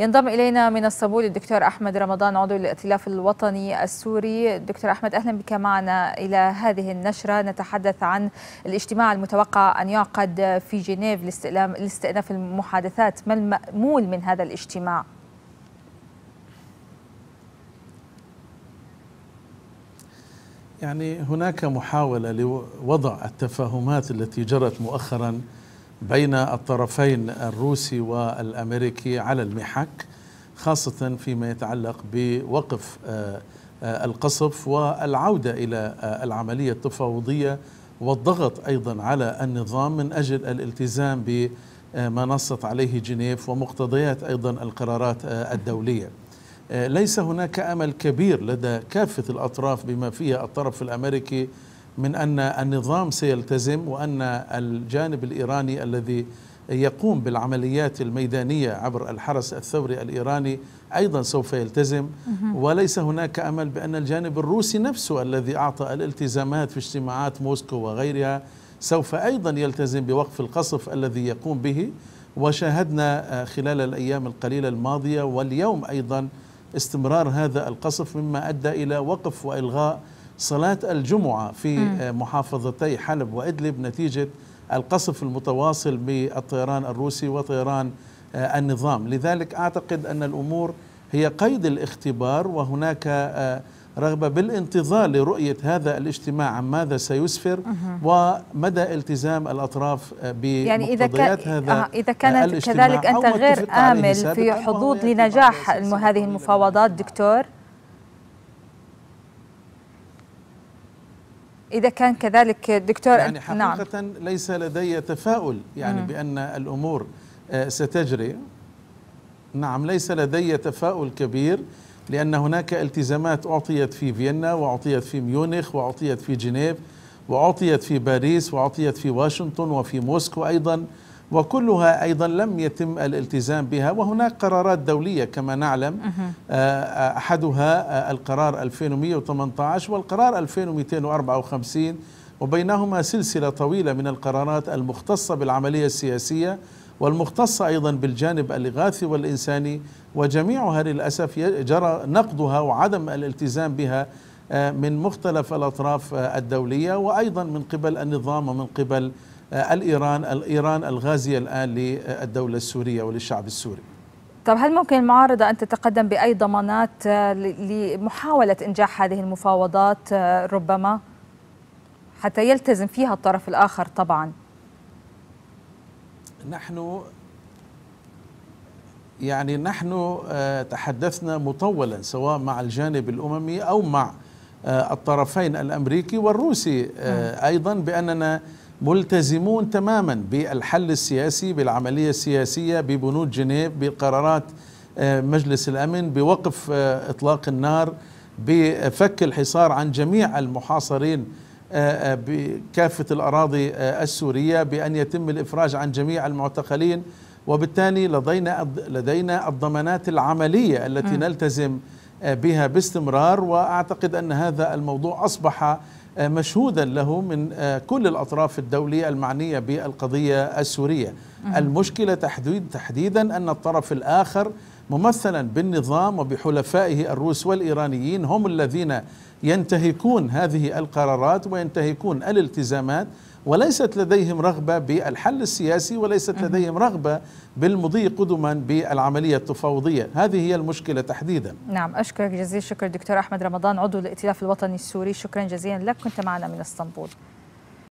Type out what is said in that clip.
ينضم إلينا من اسطنبول الدكتور أحمد رمضان عضو الائتلاف الوطني السوري. دكتور أحمد أهلا بك معنا إلى هذه النشرة. نتحدث عن الاجتماع المتوقع أن يعقد في جنيف لاستئناف المحادثات. ما المأمول من هذا الاجتماع؟ يعني هناك محاولة لوضع التفاهمات التي جرت مؤخرا بين الطرفين الروسي والأمريكي على المحك خاصة فيما يتعلق بوقف القصف والعودة إلى العملية التفاوضية والضغط أيضا على النظام من أجل الالتزام بما نصت عليه جنيف ومقتضيات أيضا القرارات الدولية. ليس هناك أمل كبير لدى كافة الأطراف بما فيها الطرف الأمريكي من أن النظام سيلتزم وأن الجانب الإيراني الذي يقوم بالعمليات الميدانية عبر الحرس الثوري الإيراني أيضا سوف يلتزم. وليس هناك أمل بأن الجانب الروسي نفسه الذي أعطى الالتزامات في اجتماعات موسكو وغيرها سوف أيضا يلتزم بوقف القصف الذي يقوم به. وشاهدنا خلال الأيام القليلة الماضية واليوم أيضا استمرار هذا القصف مما أدى إلى وقف وإلغاء صلاة الجمعة في م. محافظتي حلب وإدلب نتيجة القصف المتواصل بالطيران الروسي وطيران النظام. لذلك أعتقد أن الأمور هي قيد الاختبار وهناك رغبة بالانتظار لرؤية هذا الاجتماع عن ماذا سيسفر ومدى التزام الأطراف يعني إذا كان هذا آه إذا كانت كذلك أنت غير آمل في حظوظ لنجاح هذه المفاوضات دكتور. إذا كان كذلك دكتور يعني حقيقة نعم. ليس لدي تفاؤل يعني مم. بأن الأمور ستجري نعم ليس لدي تفاؤل كبير لأن هناك التزامات أعطيت في فيينا وأعطيت في ميونخ وأعطيت في جنيف وأعطيت في باريس وأعطيت في واشنطن وفي موسكو أيضا وكلها أيضا لم يتم الالتزام بها وهناك قرارات دولية كما نعلم. أحدها القرار 2118 والقرار 2254 وبينهما سلسلة طويلة من القرارات المختصة بالعملية السياسية والمختصة أيضا بالجانب الإغاثي والإنساني وجميعها للأسف جرى نقضها وعدم الالتزام بها من مختلف الأطراف الدولية وأيضا من قبل النظام ومن قبل الإيران الإيران الغازية الآن للدولة السورية وللشعب السوري. طب هل ممكن المعارضة أن تتقدم بأي ضمانات لمحاولة إنجاح هذه المفاوضات ربما؟ حتى يلتزم فيها الطرف الآخر طبعا. نحن يعني نحن تحدثنا مطولا سواء مع الجانب الأممي أو مع الطرفين الأمريكي والروسي أيضا بأننا ملتزمون تماما بالحل السياسي بالعملية السياسية ببنود جنيف بقرارات مجلس الأمن بوقف إطلاق النار بفك الحصار عن جميع المحاصرين بكافة الأراضي السورية بأن يتم الإفراج عن جميع المعتقلين وبالتالي لدينا لدينا الضمانات العملية التي م. نلتزم بها باستمرار وأعتقد أن هذا الموضوع أصبح مشهودا له من كل الأطراف الدولية المعنية بالقضية السورية. المشكلة تحديد تحديدا أن الطرف الآخر ممثلا بالنظام وبحلفائه الروس والإيرانيين هم الذين ينتهكون هذه القرارات وينتهكون الالتزامات وليست لديهم رغبة بالحل السياسي وليست لديهم رغبة بالمضي قدما بالعملية التفاوضية، هذه هي المشكلة تحديدا. نعم أشكرك جزيل الشكر دكتور أحمد رمضان عضو الائتلاف الوطني السوري، شكرا جزيلا لك كنت معنا من إسطنبول.